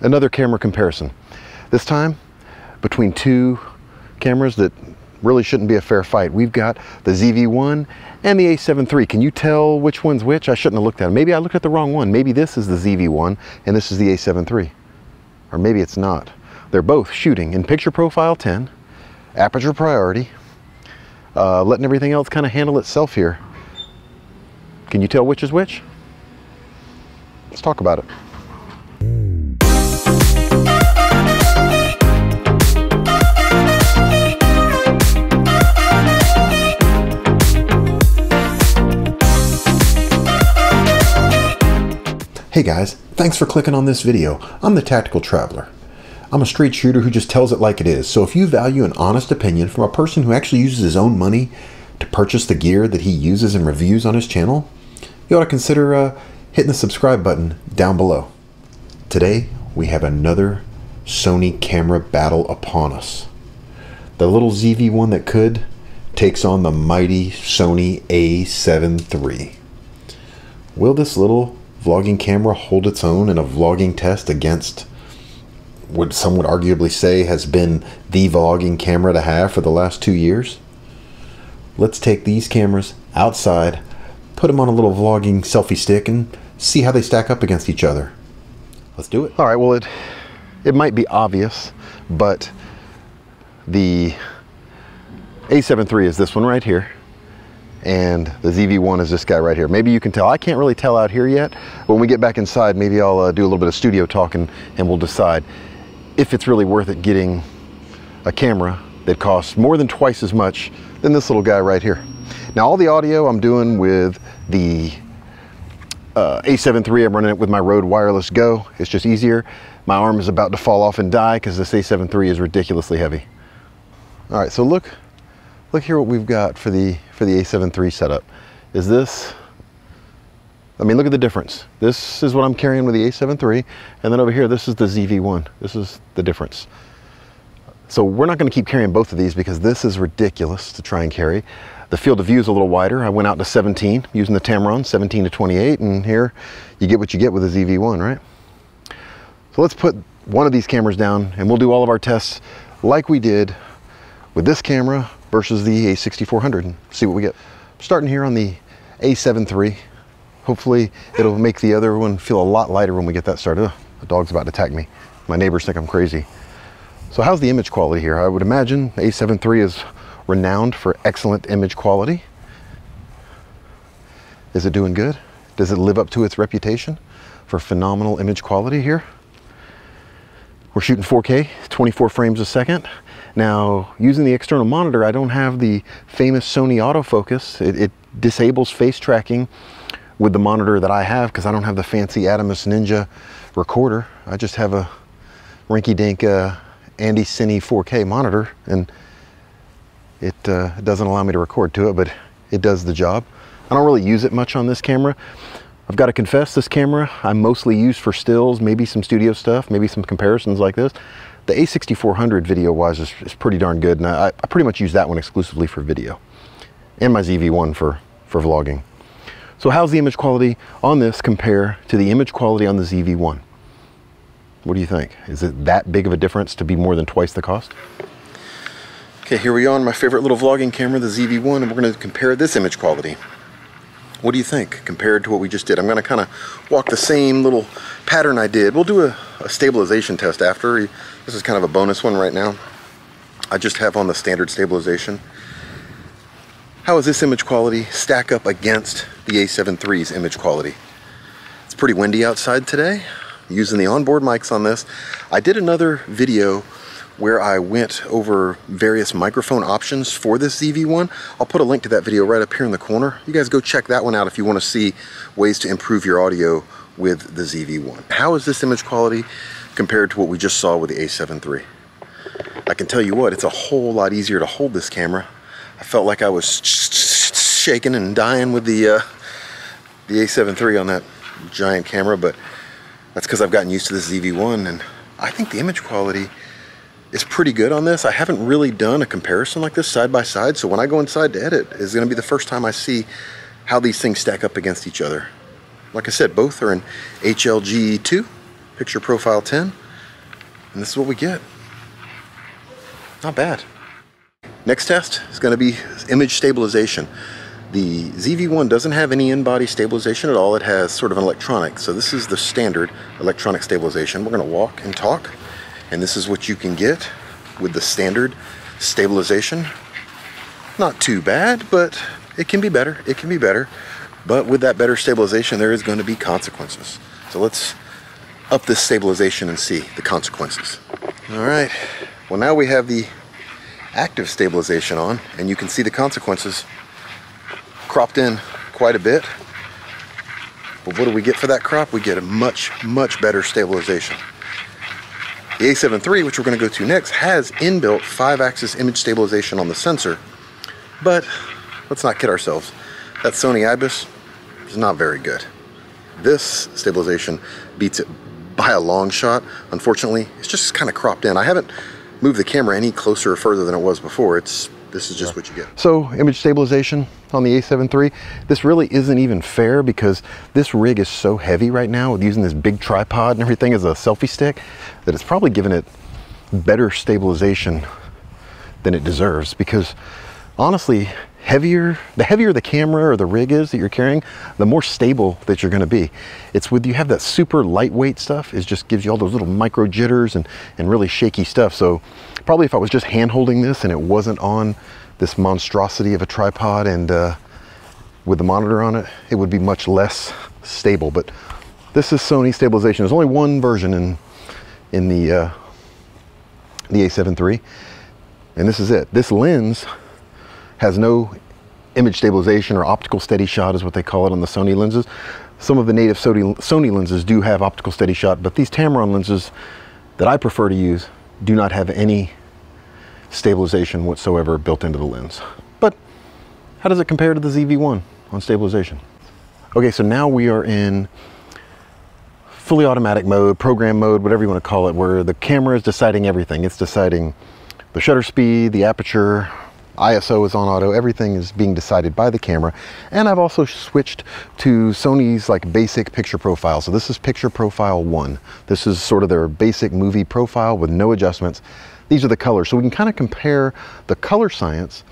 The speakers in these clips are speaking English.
another camera comparison. This time between two cameras that really shouldn't be a fair fight. We've got the ZV-1 and the A7 III. Can you tell which one's which? I shouldn't have looked at it. Maybe I looked at the wrong one. Maybe this is the ZV-1 and this is the A7 III. Or maybe it's not. They're both shooting in picture profile 10, aperture priority, uh, letting everything else kind of handle itself here. Can you tell which is which? Let's talk about it. Hey guys, thanks for clicking on this video. I'm the Tactical Traveler. I'm a straight shooter who just tells it like it is, so if you value an honest opinion from a person who actually uses his own money to purchase the gear that he uses and reviews on his channel, you ought to consider uh, hitting the subscribe button down below. Today, we have another Sony camera battle upon us. The little ZV-1 that could takes on the mighty Sony a7 III. Will this little vlogging camera hold its own in a vlogging test against what some would arguably say has been the vlogging camera to have for the last two years? Let's take these cameras outside, put them on a little vlogging selfie stick, and see how they stack up against each other. Let's do it. All right, well, it, it might be obvious, but the A7 III is this one right here and the ZV-1 is this guy right here. Maybe you can tell. I can't really tell out here yet. When we get back inside, maybe I'll uh, do a little bit of studio talking and we'll decide if it's really worth it getting a camera that costs more than twice as much than this little guy right here. Now all the audio I'm doing with the uh, A7 III, I'm running it with my Rode Wireless Go. It's just easier. My arm is about to fall off and die because this A7 III is ridiculously heavy. All right, so look, look here what we've got for the for the A7 III setup. Is this, I mean, look at the difference. This is what I'm carrying with the A7 III, and then over here, this is the ZV-1. This is the difference. So we're not gonna keep carrying both of these because this is ridiculous to try and carry. The field of view is a little wider. I went out to 17 using the Tamron, 17 to 28, and here you get what you get with a ZV-1, right? So let's put one of these cameras down and we'll do all of our tests like we did with this camera versus the A6400 and see what we get. Starting here on the A7 III. Hopefully it'll make the other one feel a lot lighter when we get that started. Oh, Ugh, the dog's about to attack me. My neighbors think I'm crazy. So how's the image quality here? I would imagine A7 III is renowned for excellent image quality. Is it doing good? Does it live up to its reputation for phenomenal image quality here? We're shooting 4K, 24 frames a second. Now, using the external monitor, I don't have the famous Sony autofocus. It, it disables face tracking with the monitor that I have because I don't have the fancy Atomos Ninja recorder. I just have a rinky-dink uh, Andycine 4K monitor and it uh, doesn't allow me to record to it, but it does the job. I don't really use it much on this camera. I've got to confess, this camera I mostly use for stills, maybe some studio stuff, maybe some comparisons like this. The A6400 video wise is, is pretty darn good and I, I, pretty much use that one exclusively for video and my ZV-1 for, for vlogging. So how's the image quality on this compare to the image quality on the ZV-1? What do you think? Is it that big of a difference to be more than twice the cost? Okay, here we are on my favorite little vlogging camera, the ZV-1, and we're going to compare this image quality. What do you think compared to what we just did? I'm going to kind of walk the same little pattern I did. We'll do a, a stabilization test after. This is kind of a bonus one right now. I just have on the standard stabilization. How does this image quality stack up against the A7 III's image quality? It's pretty windy outside today. I'm using the onboard mics on this. I did another video where I went over various microphone options for this ZV-1. I'll put a link to that video right up here in the corner. You guys go check that one out if you want to see ways to improve your audio with the ZV-1. How is this image quality compared to what we just saw with the A7 III. I can tell you what, it's a whole lot easier to hold this camera. I felt like I was shaking and dying with the uh, the A7 III on that giant camera, but that's because I've gotten used to this ZV-1 and I think the image quality is pretty good on this. I haven't really done a comparison like this side by side, so when I go inside to edit, it's gonna be the first time I see how these things stack up against each other. Like I said, both are in HLG2, picture profile 10. And this is what we get. Not bad. Next test is going to be image stabilization. The ZV-1 doesn't have any in-body stabilization at all. It has sort of an electronic. So this is the standard electronic stabilization. We're going to walk and talk. And this is what you can get with the standard stabilization. Not too bad, but it can be better. It can be better. But with that better stabilization, there is going to be consequences. So let's up this stabilization and see the consequences. All right. Well, now we have the active stabilization on, and you can see the consequences cropped in quite a bit. But what do we get for that crop? We get a much, much better stabilization. The A7 III, which we're going to go to next, has inbuilt 5-axis image stabilization on the sensor, but let's not kid ourselves. That Sony IBIS is not very good. This stabilization beats it by a long shot. Unfortunately, it's just kind of cropped in. I haven't moved the camera any closer or further than it was before. It's this is just what you get. So image stabilization on the A7 III. This really isn't even fair because this rig is so heavy right now with using this big tripod and everything as a selfie stick that it's probably given it better stabilization than it deserves because honestly, heavier, the heavier the camera or the rig is that you're carrying, the more stable that you're gonna be. It's with you have that super lightweight stuff, it just gives you all those little micro jitters and, and really shaky stuff. So probably if I was just hand holding this and it wasn't on this monstrosity of a tripod and uh, with the monitor on it, it would be much less stable. But this is Sony stabilization. There's only one version in, in the, uh, the A7 III, and this is it. This lens has no image stabilization or optical steady shot is what they call it on the Sony lenses. Some of the native Sony lenses do have optical steady shot, but these Tamron lenses that I prefer to use do not have any stabilization whatsoever built into the lens. But how does it compare to the ZV-1 on stabilization? Okay, so now we are in fully automatic mode, program mode, whatever you want to call it, where the camera is deciding everything. It's deciding the shutter speed, the aperture, ISO is on auto, everything is being decided by the camera. And I've also switched to Sony's like basic picture profile. So this is picture profile one. This is sort of their basic movie profile with no adjustments. These are the colors. So we can kind of compare the color science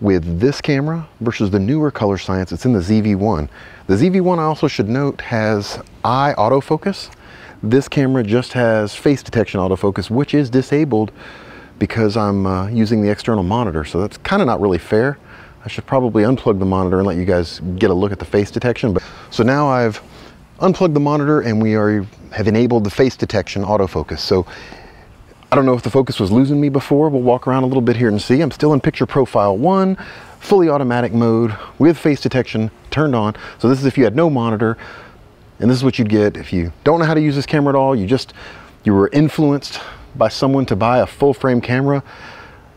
with this camera versus the newer color science. It's in the ZV-1. The ZV-1 I also should note has eye autofocus. This camera just has face detection autofocus, which is disabled because I'm uh, using the external monitor. So that's kind of not really fair. I should probably unplug the monitor and let you guys get a look at the face detection. But So now I've unplugged the monitor and we are have enabled the face detection autofocus. So I don't know if the focus was losing me before. We'll walk around a little bit here and see. I'm still in picture profile one, fully automatic mode with face detection turned on. So this is if you had no monitor and this is what you'd get if you don't know how to use this camera at all. You just, you were influenced by someone to buy a full frame camera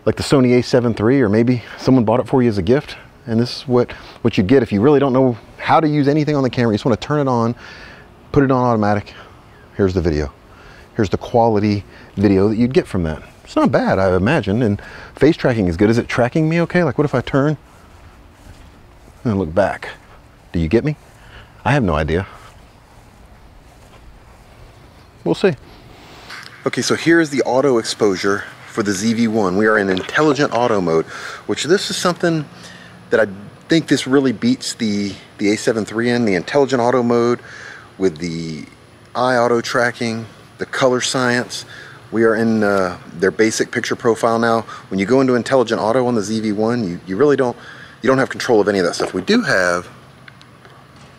like the Sony a7 III or maybe someone bought it for you as a gift. And this is what what you get if you really don't know how to use anything on the camera. You just want to turn it on put it on automatic. Here's the video. Here's the quality video that you'd get from that. It's not bad I imagine and face tracking is good. Is it tracking me okay? Like what if I turn and look back? Do you get me? I have no idea. We'll see Okay, so here's the auto exposure for the ZV-1. We are in intelligent auto mode, which this is something that I think this really beats the, the A7 III in, the intelligent auto mode with the eye auto tracking, the color science. We are in uh, their basic picture profile now. When you go into intelligent auto on the ZV-1, you, you really don't, you don't have control of any of that stuff. We do have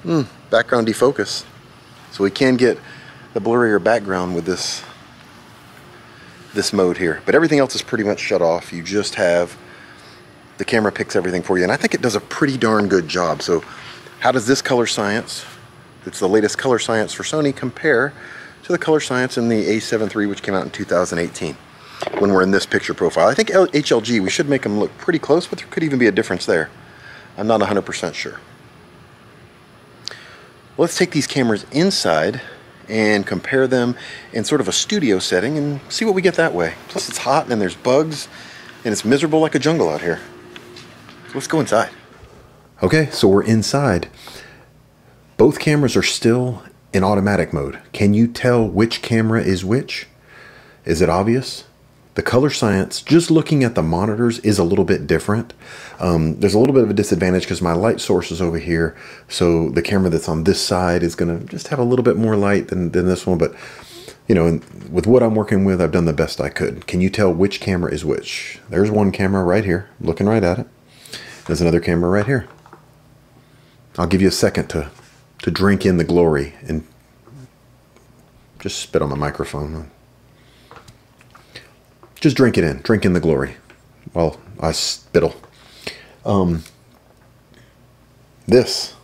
hmm, background defocus. So we can get the blurrier background with this this mode here. But everything else is pretty much shut off. You just have the camera picks everything for you. And I think it does a pretty darn good job. So how does this color science, it's the latest color science for Sony, compare to the color science in the A7 III, which came out in 2018 when we're in this picture profile. I think HLG, we should make them look pretty close, but there could even be a difference there. I'm not 100% sure. Let's take these cameras inside and compare them in sort of a studio setting and see what we get that way. Plus it's hot and there's bugs and it's miserable like a jungle out here. So let's go inside. Okay, so we're inside. Both cameras are still in automatic mode. Can you tell which camera is which? Is it obvious? The color science, just looking at the monitors, is a little bit different. Um, there's a little bit of a disadvantage because my light source is over here. So the camera that's on this side is going to just have a little bit more light than, than this one. But, you know, with what I'm working with, I've done the best I could. Can you tell which camera is which? There's one camera right here, looking right at it. There's another camera right here. I'll give you a second to, to drink in the glory and just spit on my microphone. Just drink it in. Drink in the glory. Well, I spittle. Um, this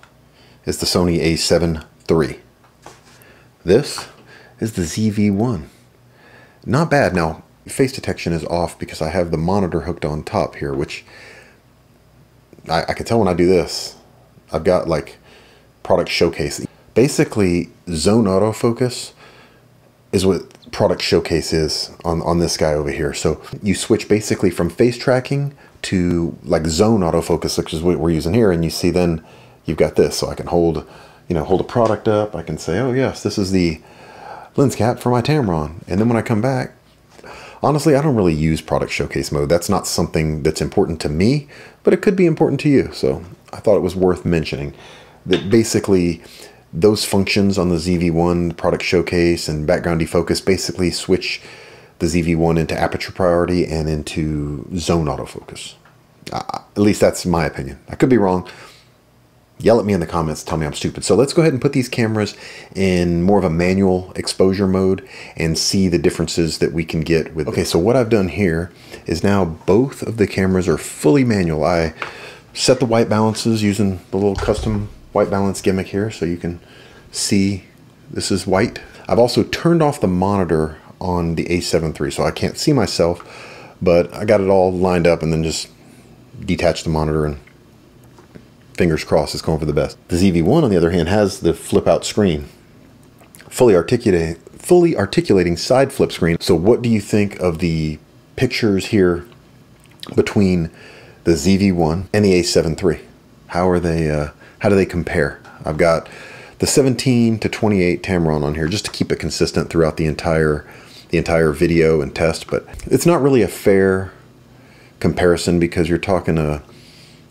is the Sony a7 III. This is the ZV-1. Not bad. Now, face detection is off because I have the monitor hooked on top here, which I, I can tell when I do this. I've got like product showcase. Basically, zone autofocus is what product showcase is on, on this guy over here. So you switch basically from face tracking to like zone autofocus, which is what we're using here. And you see then you've got this. So I can hold, you know, hold a product up. I can say, oh yes, this is the lens cap for my Tamron. And then when I come back, honestly, I don't really use product showcase mode. That's not something that's important to me, but it could be important to you. So I thought it was worth mentioning that basically those functions on the ZV-1 product showcase and background defocus basically switch the ZV-1 into aperture priority and into zone autofocus. Uh, at least that's my opinion. I could be wrong. Yell at me in the comments, tell me I'm stupid. So let's go ahead and put these cameras in more of a manual exposure mode and see the differences that we can get with Okay, so what I've done here is now both of the cameras are fully manual. I set the white balances using the little custom white balance gimmick here so you can see this is white. I've also turned off the monitor on the A7 III so I can't see myself but I got it all lined up and then just detached the monitor and fingers crossed it's going for the best. The ZV-1 on the other hand has the flip out screen fully articulating fully articulating side flip screen. So what do you think of the pictures here between the ZV-1 and the A7 III? How are they uh, how do they compare? I've got the 17 to 28 Tamron on here just to keep it consistent throughout the entire the entire video and test, but it's not really a fair comparison because you're talking a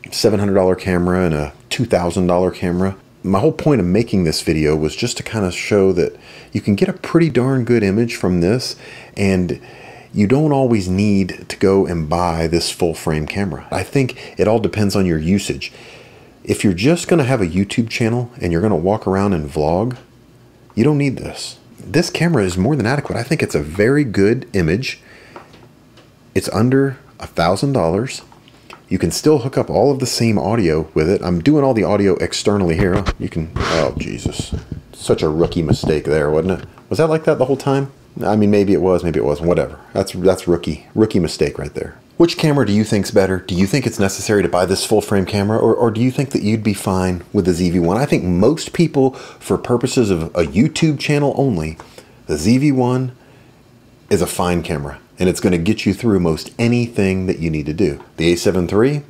$700 camera and a $2,000 camera. My whole point of making this video was just to kind of show that you can get a pretty darn good image from this and you don't always need to go and buy this full frame camera. I think it all depends on your usage. If you're just going to have a YouTube channel and you're going to walk around and vlog, you don't need this. This camera is more than adequate. I think it's a very good image. It's under a thousand dollars. You can still hook up all of the same audio with it. I'm doing all the audio externally here. You can, oh Jesus, such a rookie mistake there, wasn't it? Was that like that the whole time? I mean, maybe it was, maybe it wasn't, whatever. That's, that's rookie, rookie mistake right there. Which camera do you think's better? Do you think it's necessary to buy this full frame camera or, or do you think that you'd be fine with the ZV-1? I think most people, for purposes of a YouTube channel only, the ZV-1 is a fine camera and it's going to get you through most anything that you need to do. The A7 III,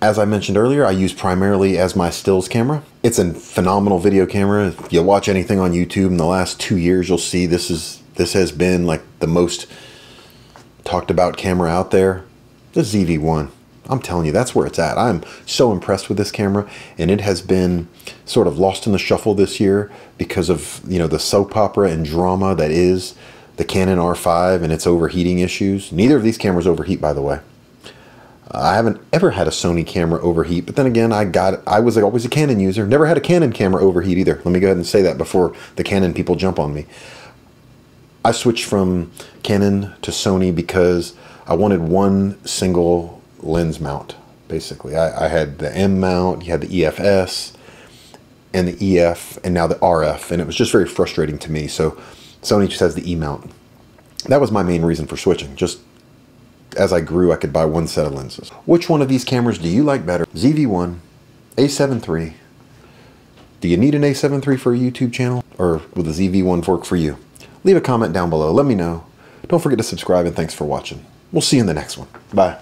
as I mentioned earlier, I use primarily as my stills camera. It's a phenomenal video camera. If you watch anything on YouTube in the last two years, you'll see this is this has been like the most talked about camera out there, the ZV-1. I'm telling you, that's where it's at. I'm so impressed with this camera, and it has been sort of lost in the shuffle this year because of you know the soap opera and drama that is the Canon R5 and its overheating issues. Neither of these cameras overheat, by the way. I haven't ever had a Sony camera overheat, but then again, I got I was always a Canon user. Never had a Canon camera overheat either. Let me go ahead and say that before the Canon people jump on me. I switched from Canon to Sony because I wanted one single lens mount, basically. I, I had the M mount, you had the EFS, and the EF, and now the RF, and it was just very frustrating to me. So Sony just has the E mount. That was my main reason for switching. Just as I grew, I could buy one set of lenses. Which one of these cameras do you like better? ZV-1, A7 III. Do you need an A7 III for a YouTube channel? Or will the ZV-1 work for you? Leave a comment down below. Let me know. Don't forget to subscribe and thanks for watching. We'll see you in the next one. Bye.